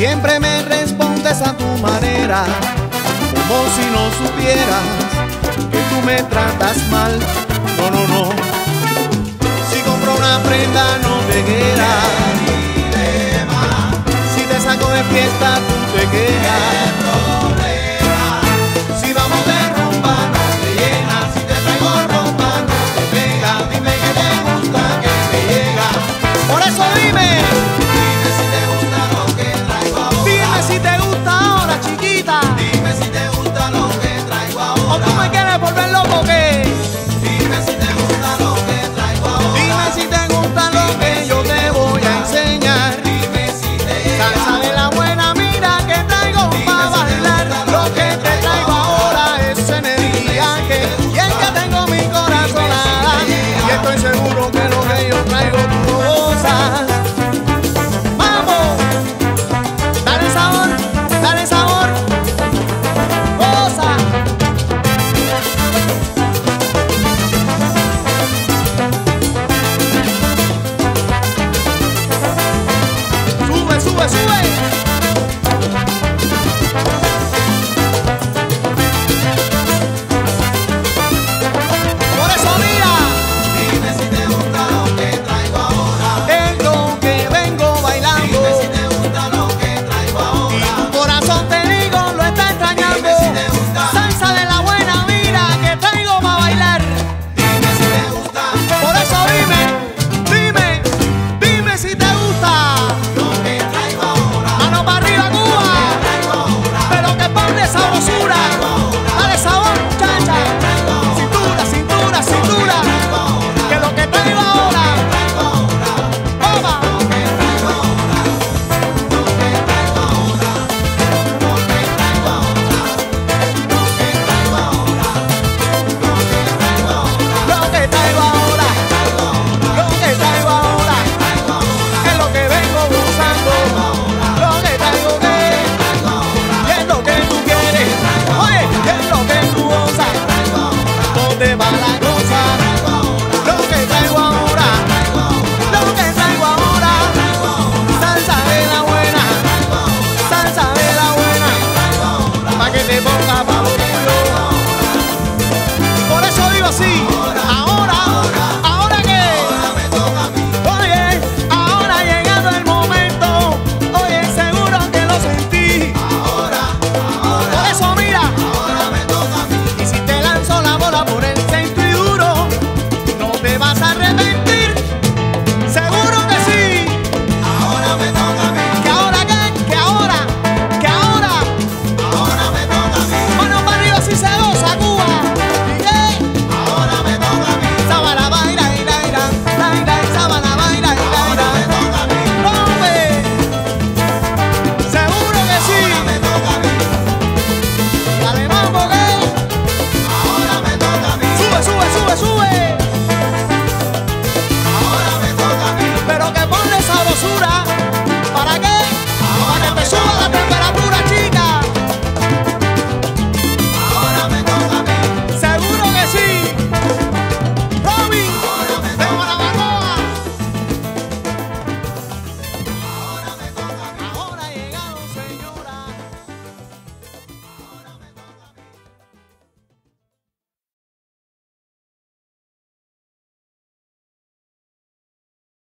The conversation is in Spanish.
Siempre me respondes a tu manera, como si no supieras que tú me tratas mal, no, no, no. Si compro una prenda no te queda, si te saco de fiesta tú te quedas.